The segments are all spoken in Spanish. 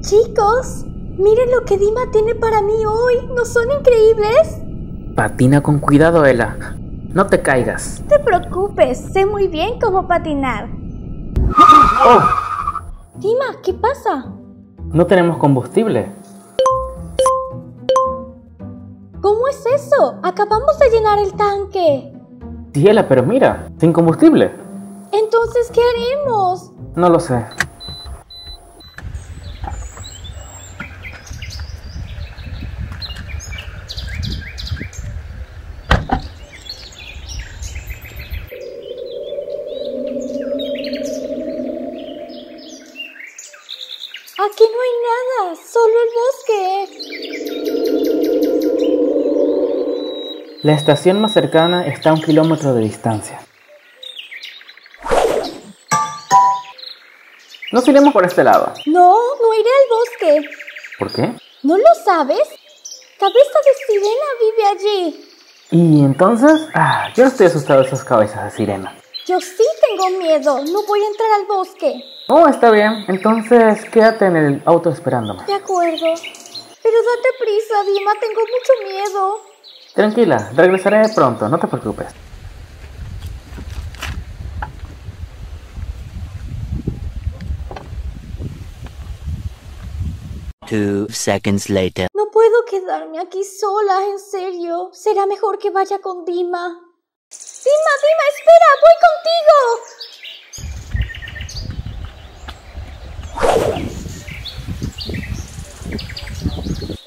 Chicos, miren lo que Dima tiene para mí hoy. ¿No son increíbles? Patina con cuidado, Ela. No te caigas. No te preocupes, sé muy bien cómo patinar. ¡Oh! Dima, ¿qué pasa? No tenemos combustible. ¿Cómo es eso? Acabamos de llenar el tanque. Sí, Ela, pero mira, sin combustible. Entonces, ¿qué haremos? No lo sé. Aquí no hay nada, solo el bosque. La estación más cercana está a un kilómetro de distancia. Nos iremos por este lado. No, no iré al bosque. ¿Por qué? ¿No lo sabes? Cabeza de sirena vive allí. ¿Y entonces? Ah, yo no estoy asustado de esas cabezas de sirena. Yo sí tengo miedo. No voy a entrar al bosque. Oh, está bien. Entonces quédate en el auto esperándome. De acuerdo. Pero date prisa, Dima. Tengo mucho miedo. Tranquila, regresaré pronto, no te preocupes. Two seconds later. No puedo quedarme aquí sola, en serio. Será mejor que vaya con Dima. Dima, Dima, espera, voy contigo.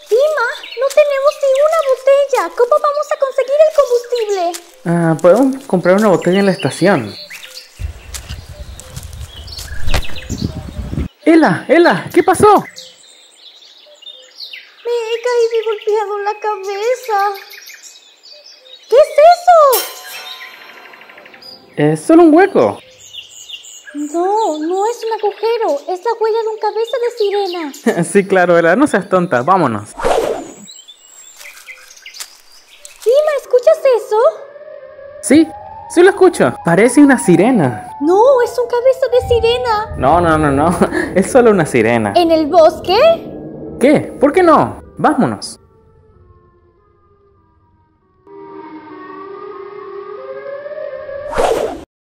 Dima, no tenemos ni una ¿Cómo vamos a conseguir el combustible? Ah, podemos comprar una botella en la estación. Ela, Ela, ¿qué pasó? Me he caído y golpeado la cabeza. ¿Qué es eso? Es solo un hueco. No, no es un agujero. Es la huella de un cabeza de sirena. sí, claro, Ela, no seas tonta, vámonos. Dima, ¿escuchas eso? Sí, sí lo escucho. Parece una sirena. No, es un cabeza de sirena. No, no, no, no. Es solo una sirena. ¿En el bosque? ¿Qué? ¿Por qué no? Vámonos.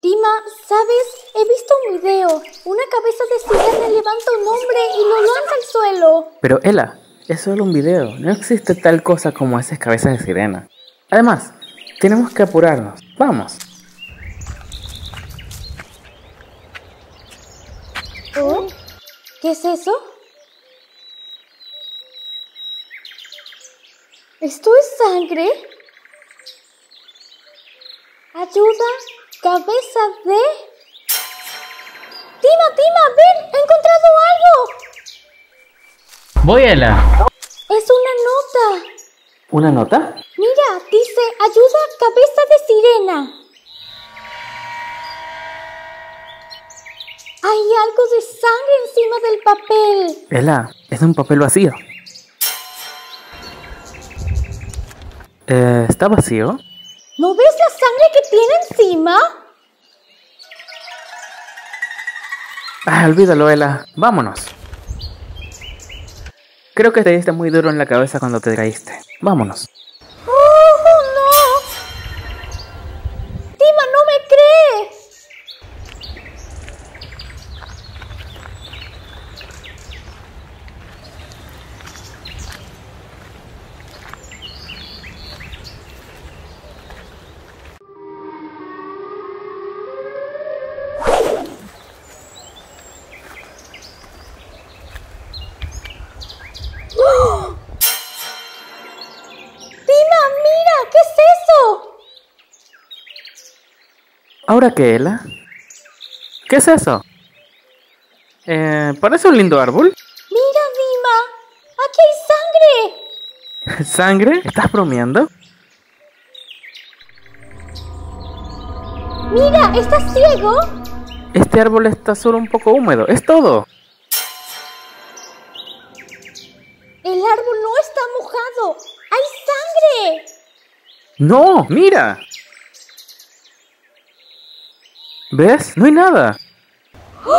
Dima, ¿sabes? He visto un video. Una cabeza de sirena levanta un hombre y lo lanza al suelo. Pero Ela, es solo un video. No existe tal cosa como esas cabezas de sirena. Además, tenemos que apurarnos. Vamos. ¿Oh? ¿Qué es eso? ¿Esto es sangre? Ayuda, cabeza de... Dima, Dima, ven, he encontrado algo. Voy, Ela. Es una nota. ¿Una nota? Mira, dice ayuda, cabeza de sirena. Hay algo de sangre encima del papel. Ela, es un papel vacío. Eh, ¿Está vacío? ¿No ves la sangre que tiene encima? Ah, olvídalo, Ela. Vámonos. Creo que te diste muy duro en la cabeza cuando te caíste. Vámonos. ¡Oh, no! Dima, no me cree. ¡Oh! Dima, mira, ¿qué es eso? ¿Ahora qué, Ela? ¿Qué es eso? Eh, parece un lindo árbol. Mira, Dima, aquí hay sangre. ¿Sangre? ¿Estás bromeando? Mira, ¿estás ciego? Este árbol está solo un poco húmedo. Es todo. El árbol no está mojado. ¡Hay sangre! ¡No! ¡Mira! ¿Ves? No hay nada. ¡Mira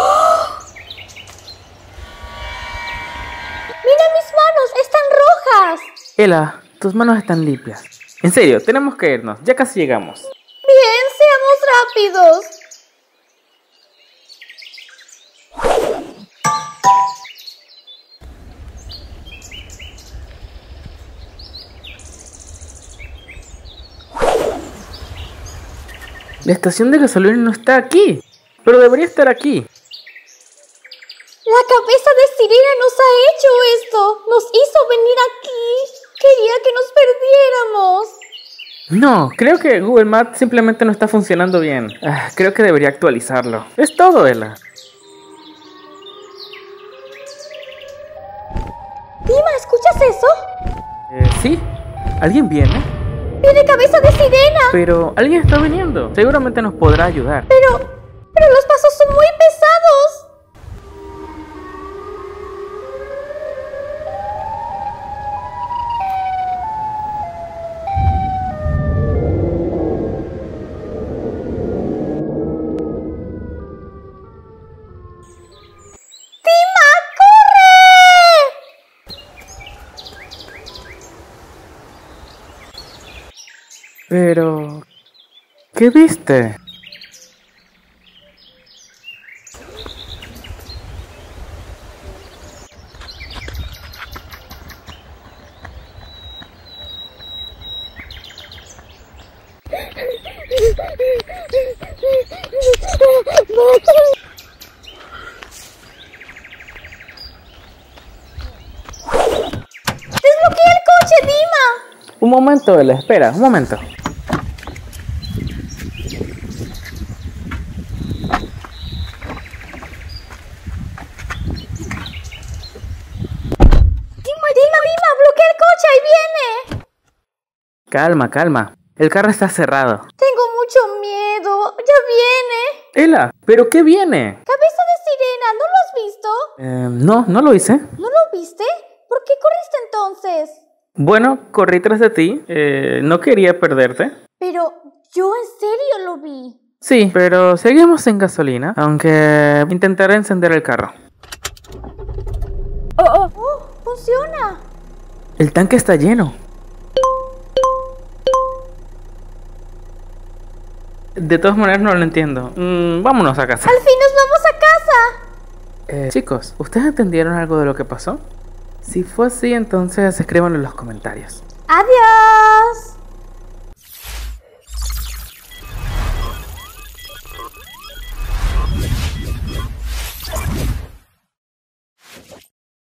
mis manos! ¡Están rojas! Ela, tus manos están limpias. En serio, tenemos que irnos. Ya casi llegamos. Bien, seamos rápidos. La estación de gasolina no está aquí, pero debería estar aquí. La cabeza de Sirena nos ha hecho esto. Nos hizo venir aquí. Quería que nos perdiéramos. No, creo que Google Maps simplemente no está funcionando bien. Ah, creo que debería actualizarlo. Es todo, Ela. Dima, ¿escuchas eso? Eh, ¿Sí? ¿Alguien viene? Viene cabeza de sirena. Pero alguien está viniendo. Seguramente nos podrá ayudar. Pero... Pero los pasos son muy pesados. ¡Dima, corre! Pero... ¿Qué viste? ¡Desbloquea el coche, Dima! Un momento, Ela, espera, un momento. Dima, Dima, Dima, bloquea el coche, ahí viene. Calma, calma. El carro está cerrado. Tengo mucho miedo. Ya viene. Ela, ¿pero qué viene? Cabeza de sirena, ¿no lo has visto? Eh, no, no lo hice. ¿No lo viste? ¿Por qué corriste entonces? Bueno, corrí tras de ti. Eh, no quería perderte. Pero yo en serio lo vi. Sí, pero seguimos en gasolina, aunque intentaré encender el carro. Oh, oh, oh, funciona. El tanque está lleno. De todas maneras no lo entiendo. Mm, vámonos a casa. Al fin nos vamos a casa. Eh, chicos, ¿ustedes entendieron algo de lo que pasó? Si fue así, entonces escríbanlo en los comentarios. Adiós.